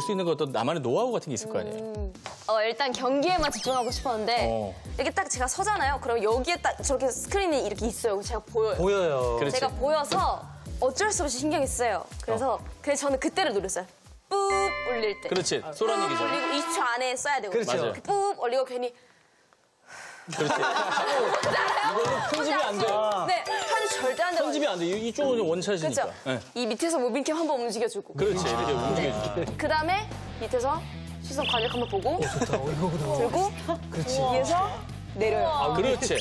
수 있는 것도 나만의 노하우 같은 게 있을 거 아니에요. 어, 일단 경기에만 집중하고 싶었는데 어. 이렇게 딱 제가 서잖아요. 그럼 여기에 딱 저렇게 스크린이 이렇게 있어요. 그럼 제가 보여요. 보여요. 그렇지. 제가 보여서 어쩔 수 없이 신경이 쓰여요. 그래서 그래서 저는 그때를 노렸어요. 뿌 올릴 때. 그렇지. 쏘란 얘기죠. 올리고 20초 안에 써야 되거든요. 그렇죠. 맞아요. 뿌 올리고 괜히 그렇지. 이거는 편집이 안 돼. 네, 편집 절대 안 돼요. 편집이 안 돼. 이쪽은 원샷이니까. 그렇죠. 네. 이 밑에서 무빙캠 한 번 움직여주고. 그렇지. 이렇게 움직여주고. 그 다음에 밑에서 시선 관역 한번 보고 들고 위에서 내려요. 아, 그렇지.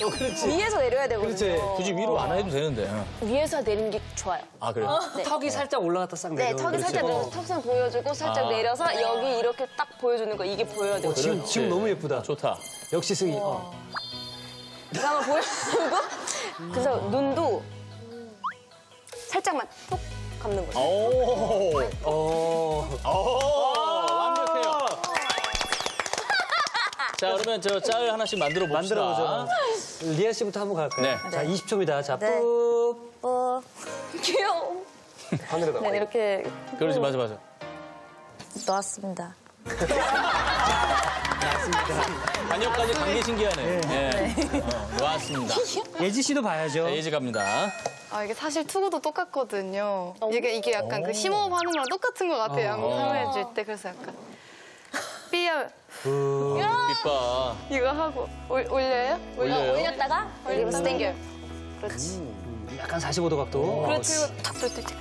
위에서 내려야 되거든요. 그렇지. 굳이 위로 안 해도 되는데. 위에서 내리는 게 좋아요. 아, 그래요? 네. 턱이 살짝 올라갔다 싹 네, 내려. 턱이 살짝 내려서 턱선 보여주고 살짝 아. 내려서 여기 이렇게 딱 보여주는 거 이게 보여야 되거든요. 지금 그렇지. 지금 너무 예쁘다. 좋다. 역시 승희. 어. 한번 보여주고 그래서 눈도 살짝만 톡 감는 거죠. 오. 어. 오. 자, 그러면 저 짤 하나씩 만들어 봅시다. 만들어 보죠. 리아 씨부터 한번 갈까요? 네. 자, 20초입니다. 자, 네. 뿌. 어, 귀여워. 하늘에다. 네, 이렇게 그렇지, 맞아, 맞아. 놓았습니다. 반역까지 관계 신기하네. 네. 어, 놓았습니다. 예지 씨도 봐야죠. 자, 예지 갑니다. 아 이게 사실 투구도 똑같거든요. 이게 이게 약간 그 심호흡 하는 거랑 똑같은 것 같아요. 양궁 설명해 줄 때 그래서 약간 삐야 빗봐. 이거 하고 올, 올려요? 올려요. 올렸다가 올리면서 당겨요. 그렇지. 약간 45도 각도. 그렇지. 그리고 탁 돌때 체크.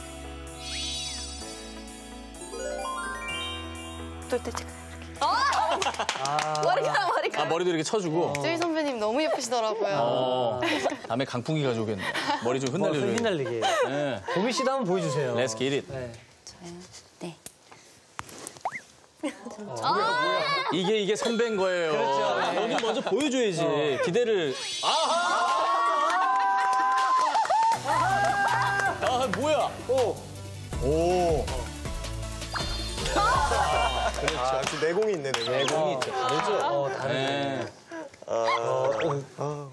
돌때 체크. 아, 머리카락 아, 머리카락. 머리도 이렇게 쳐주고. 쯔위 선배님 너무 예쁘시더라고요. 어. 다음에 강풍기 가져오겠네. 머리 좀 뭐, 흩날려줘. 휘날리게. 네. 보미 씨도 한번 보여주세요. Let's get it. 네. 네. 이게 이게 선배인 거예요. 그렇죠. 본인 먼저 보여줘야지. 기대를. 아하! 아 뭐야? 오. 오. 아, 역시 내공이 있네, 내공. 내공이 있죠. 다르죠. 어, 다르네. 네. 어, 어.